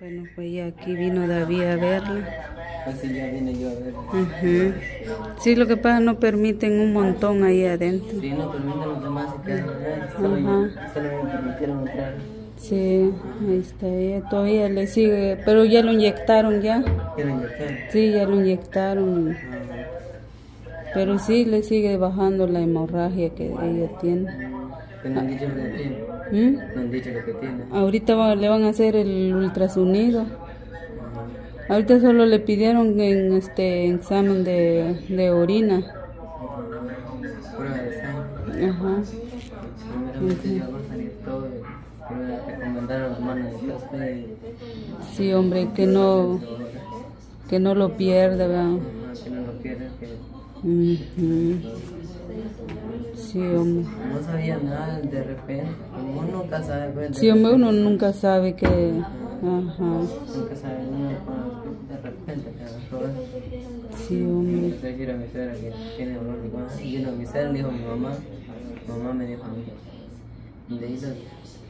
Bueno, pues ya aquí vino David a verla. Pues sí, ya vine yo a ver. Ujú. Sí, lo que pasa no permiten un montón ahí adentro. Sí, no permiten los demás se quedan. Solo, me permitieron entrar. Sí, ahí está ella, todavía le sigue, pero ya lo inyectaron ya. Quiero inyectar. Sí, ya lo inyectaron, pero sí le sigue bajando la hemorragia que ella tiene. Que no han dicho lo que tiene. ¿Mm? Han dicho lo que tiene. Ahorita va- le van a hacer el ultrasonido. Ahorita solo le pidieron en este examen de, de orina. Prueba de sangre. Ajá. Primeramente yo voy a salir todo. Recomendar a la mano de Sí, hombre, que no, que no lo pierda, ¿verdad? Que no lo pierdas. Que. Sí, hombre. no sabía nada de repente. Como uno nunca sabe. pues, Sí, hombre, uno nunca sabe que... Ajá. Nunca sabe nada. pues, De repente te agarró. Sí, hombre. A decir a mi suegra que tiene dolor de guantes. Y vino mi suegra, le dijo a mi mamá. Mamá me dijo a mí. Le hizo,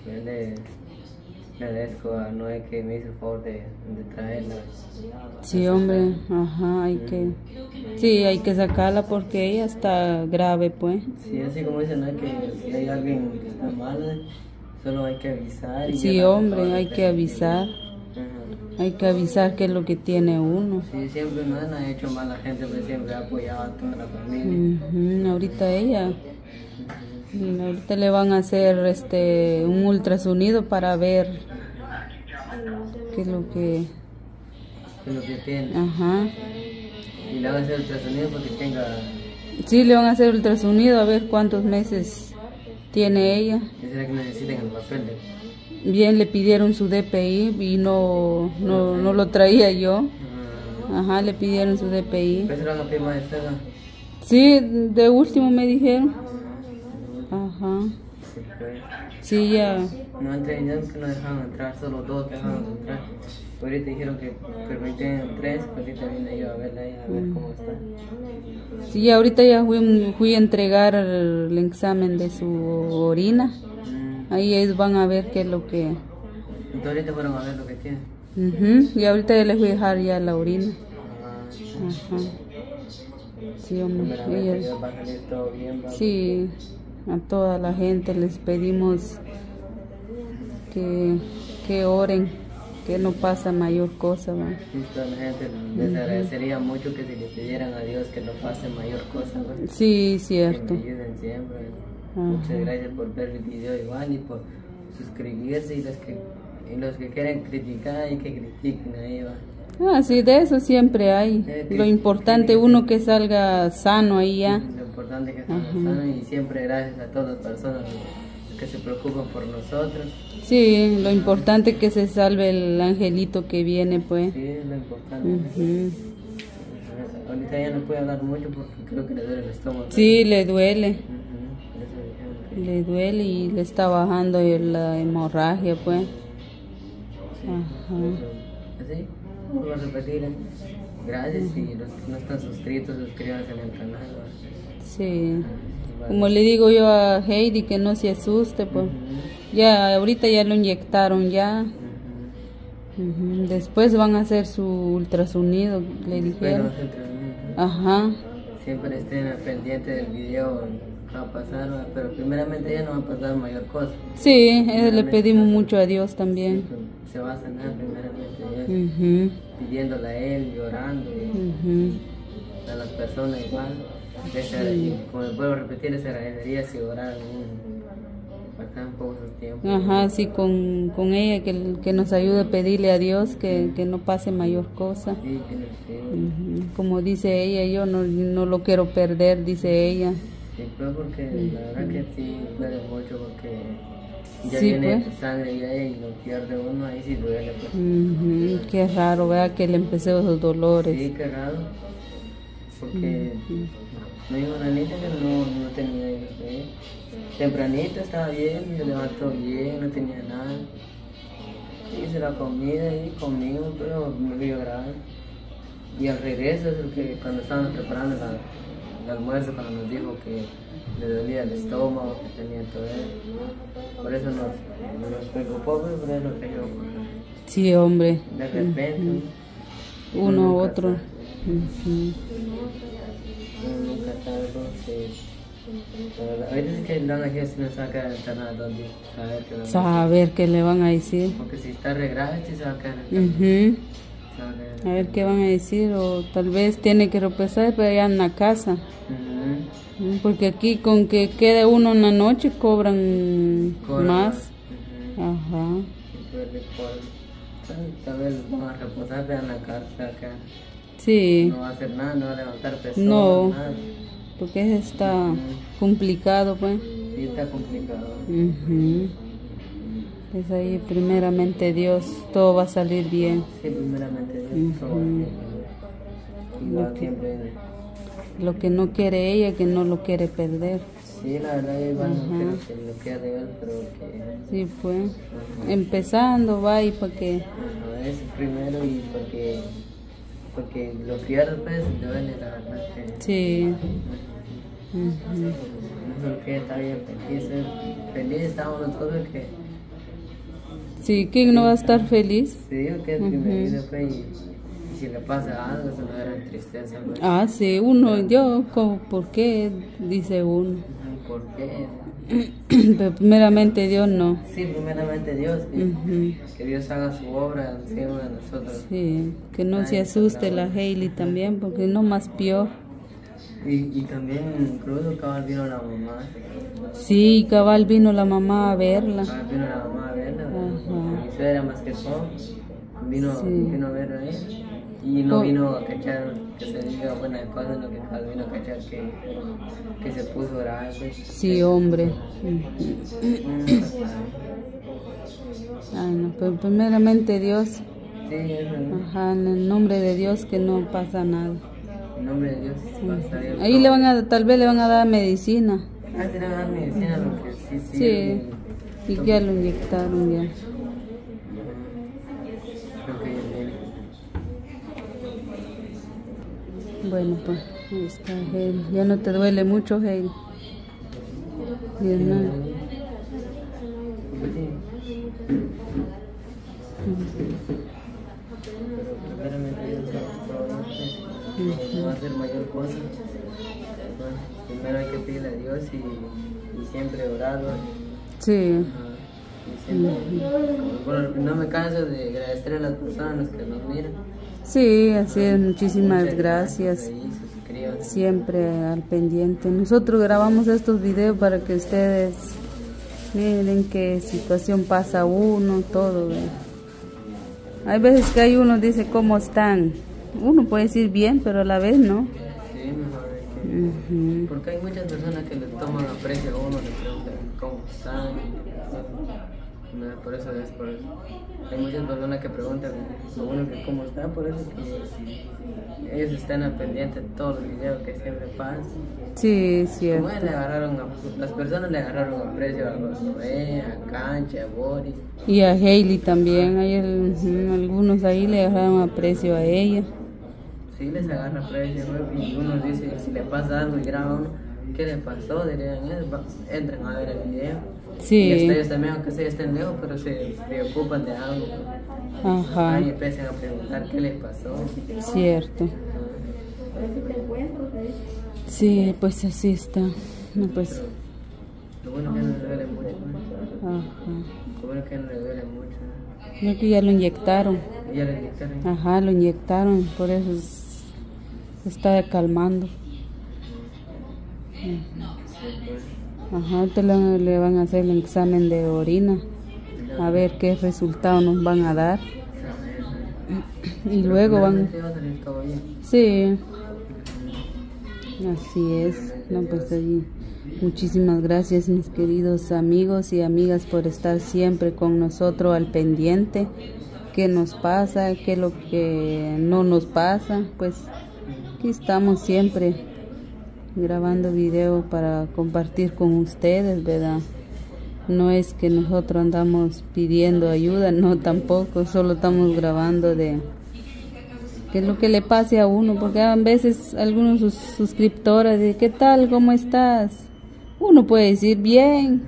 yo le, le agradezco a Noé que me hizo el favor de, de traerla. Sí, hombre. Ajá, hay que... Sí, hay que sacarla porque ella está grave, pues. Sí, así como dicen, Noé, que si hay alguien que está mal, solo hay que avisar. Y Sí, hombre, hay que avisar. Ajá. Hay que avisar qué es lo que tiene uno. Sí, siempre no ha hecho mal a la gente, pero siempre ha apoyado a toda la familia. Ujú, Ahorita ella, ahorita le van a hacer este un ultrasonido para ver qué es lo que, Que es lo que tiene. ajá. Y le van a hacer ultrasonido porque tenga. Sí, le van a hacer ultrasonido a ver cuántos meses tiene ella. ¿Qué será que necesitan el papel de.? Bien, le pidieron su DPI y no, no, no lo traía yo. Ah, Ajá, le pidieron su DPI. ¿Pues se lo van a pedir más de cera? Sí, de último me dijeron. Ajá. Sí, ya. No entré no dejaban entrar, solo dos dejaban entrar. Ahorita dijeron que permitían tres, pues ahorita vine yo a verla ahí, a ver cómo está. Sí, ahorita ya fui, fui a entregar el examen de su orina. Mm. Ahí ellos van a ver qué es lo que... Entonces ahorita fueron a ver lo que tiene. Ujú, Y ahorita ya les voy a dejar ya la orina. Ajá. Sí, hombre. ellos- Dios va a salir todo bien, va. Sí, a toda la gente les pedimos que, que oren, que no pasa mayor cosa. ¿va? Sí, toda la gente les agradecería mucho que se le pidieran a Dios que no pase mayor cosa, ¿no? Sí, que cierto. me ayuden siempre. Muchas gracias por ver el video igual y por suscribirse y los que, y los que quieren criticar y que critiquen va. Ah, sí, de eso siempre hay. Lo importante, uno que salga sano ahí ya. Lo importante que estamos sanos y siempre gracias a todas las personas que se preocupan por nosotros. Sí, lo importante es que se salve el angelito que viene, pues. Sí, es lo importante. Ahorita ya no puedo hablar mucho porque creo que le duele el estómago. Sí, le duele, le duele y le está bajando la hemorragia, pues. Sí, Ajá. Así, vuelvo a repetir. ¿eh? Gracias y los que no están suscritos, suscríbanse en el canal. Sí. Como le digo yo a Heidi que no se asuste, pues. Ya, ahorita ya lo inyectaron ya. Después van a hacer su ultrasonido, le dijeron. Ajá. Siempre estén al pendiente del video va a pasar, pero primeramente ya no va a pasar mayor cosa. Sí, eh, le pedimos mucho a Dios también. Se va a sanar primeramente ya, pidiéndole a él, llorando y ujú. a las personas igual. Como a repetir, les agradecería si oraran un, poco tiempo. Ajá, sí, con, con ella, que, que nos ayude a pedirle a Dios que, que no pase mayor cosa. Sí, sí. Ujú. Como dice ella, yo no, no lo quiero perder, dice ella. Sí, pues porque la verdad que sí duele mucho porque ya Sí, viene pues. sangre ya y lo pierde uno, ahí sí duele pues. Ujú, Qué raro, ¿verdad? Que le empecé esos dolores. Sí, qué raro. Porque me dijo una niña que no, no tenía ¿eh? Tempranito estaba bien, me levantó bien, no tenía nada. Hice la comida y comimos, pero me vio grave. Y al regreso, es que cuando estábamos preparando la, el almuerzo, cuando nos dijo que le dolía el estómago, que tenía todo eso. Por eso nos, nos preocupó, pero por eso por acá. Sí, hombre. De repente. Uno Uno otro. A ver qué le van a decir. Porque si está re grave, se va a va a ver qué van a decir. O tal vez tiene que reposar, pero allá en la casa. Ujú. Mm, Porque aquí con que quede uno en la noche cobran Cobra más. Ujú. Ajá. Y pues cobran. Tal vez vamos a reposar en la cárcel acá. Sí, No va a hacer nada, no va a levantar peso. No. Nada. porque está complicado, pues. Sí, está complicado. Ujú. Pues ahí, primeramente Dios, todo va a salir bien. Sí, primeramente Dios, todo va bien. Igual Ok. siempre. Lo que no quiere ella, que no lo quiere perder. Sí, la verdad, igual no que lo de él, pero que. Sí, pues. Ajá. Empezando, va y para que. Ajá, eso primero y porque. Porque lo pierdo, pues, duele, la verdad. Que, Sí. Ujú. Mejor que está bien feliz. eh. Feliz estamos nosotros que. Sí, ¿quién no va a estar feliz? Sí, digo que es Ujú. bienvenido, pues, y, y si le pasa algo, eso no era tristeza, pues. Ah, sí, uno, yo, como, ¿por qué? Dice uno. ¿Por qué? Pero primeramente Dios no. Sí, primeramente Dios, que, Dios haga su obra encima de nosotros. Sí, que no se asuste la Hailey también, porque no más peor. Y, y también incluso cabal vino la mamá. Sí, cabal vino la mamá a verla. Cabal vino la mamá a verla. Ajá. Mi suegra más que todo. Vino, Sí. vino a verla ahí. Y no Oh. vino a cachar que se diga buena cosa, sino que cabal vino a cachar que, que se puso grave. pues. Sí, hombre. Ay, no, pero primeramente Dios, Sí, ajá, en el nombre de Dios que no pasa nada. En nombre de Dios. Ahí le van a, tal vez le van a dar medicina. Ah, se le va a dar medicina, lo que sí, sí. Sí, y ya lo inyectaron ya. Creo que ya viene. Bueno, pues ahí está Hale. Ya no te duele mucho, primeramente Dios hacer- no va a hacer mayor cosa. Bueno, primero hay que pedirle a Dios y, y siempre orar. Sí. Y siempre, bueno, no me canso de agradecer a las personas que nos miran. Sí, así es. Muchísimas gracias. Siempre al pendiente. Nosotros grabamos estos videos para que ustedes miren qué situación pasa uno, todo. Hay veces que hay uno dice cómo están. Uno puede decir bien, pero a la vez no. Sí, mejor. Porque hay muchas personas que le toman aprecio a uno, le preguntan cómo están. Por eso es por eso. Hay muchas personas que preguntan a uno que cómo está, por eso que ellos están al pendiente de todos los videos que siempre pasan. Sí, Como cierto. él le agarraron a- las personas le agarraron aprecio a Josué, a Cancha, a Boris. Y a Hailey también. Hay el- algunos ahí le dejaron aprecio a ella. Sí les agarra aprecio, y uno dice, si le pasa algo y graba uno, ¿qué le pasó? Dirían, "Eh, va- entren a ver el video. Y hasta Sí, ellos también, aunque sea estén lejos, pero se preocupan de algo. ajá, Ahí empiezan a preguntar qué les pasó. cierto. Sí, pues así está. No, pues, Lo bueno que no le duele mucho, ¿no? ajá. Lo bueno que no le duele mucho. ¿no? No que ya lo inyectaron. Y ya le inyectaron. Ajá, lo inyectaron, por eso es- se está calmando. Sí, pues. Ajá, te le, van a hacer el examen de orina, a ver qué resultado nos van a dar. Y luego van... Sí, así es. No, pues ahí. Muchísimas gracias mis queridos amigos y amigas por estar siempre con nosotros al pendiente. ¿Qué nos pasa? ¿Qué es lo que no nos pasa? Pues aquí estamos siempre grabando video para compartir con ustedes, ¿verdad? No es que nosotros andamos pidiendo ayuda, no tampoco, solo estamos grabando de qué es lo que le pase a uno, porque a veces algunos sus suscriptores de ¿qué tal? ¿Cómo estás? Uno puede decir bien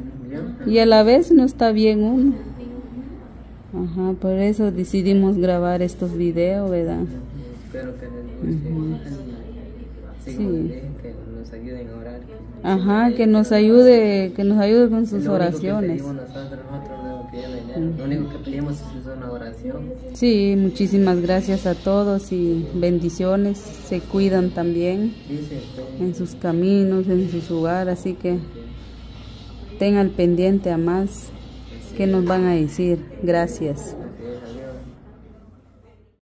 y a la vez no está bien uno. Ajá, por eso decidimos grabar estos videos, ¿verdad? Espero que les guste. Así Ajá, que nos ayude, que nos ayude con sus Lo único que oraciones. nosotros, nosotros. Lo único que pedimos es una oración. Sí, muchísimas gracias a todos y bendiciones. Se cuidan también en sus caminos, en sus hogares, así que tengan pendiente a más que nos van a decir. Gracias.